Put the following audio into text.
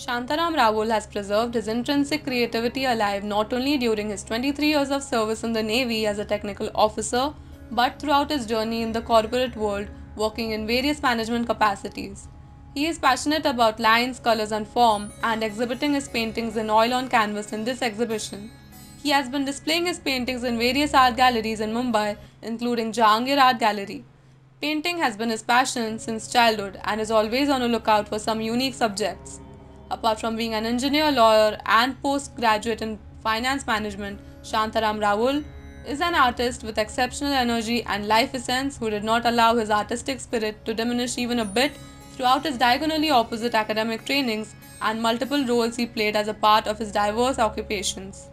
Shantaram Rawool has preserved his intrinsic creativity alive not only during his 23 years of service in the Navy as a technical officer, but throughout his journey in the corporate world, working in various management capacities. He is passionate about lines, colors, and form, and exhibiting his paintings in oil on canvas in this exhibition. He has been displaying his paintings in various art galleries in Mumbai, including Jahangir Art Gallery. Painting has been his passion since childhood and is always on a lookout for some unique subjects. Apart from being an engineer, lawyer, and postgraduate in finance management, Shantaram Rawool is an artist with exceptional energy and life essence who did not allow his artistic spirit to diminish even a bit throughout his diagonally opposite academic trainings and multiple roles he played as a part of his diverse occupations.